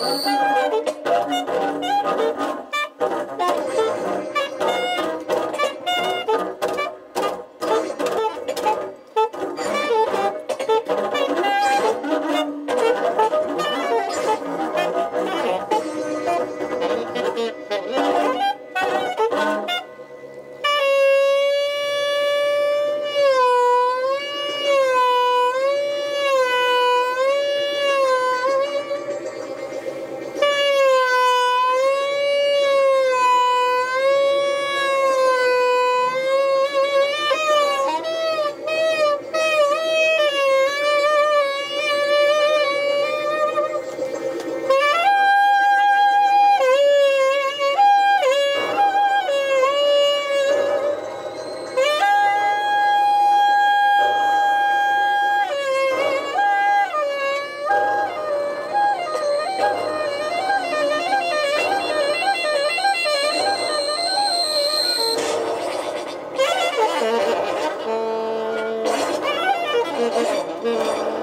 Música Mm-hmm.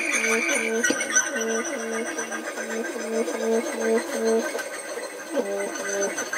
Thank you.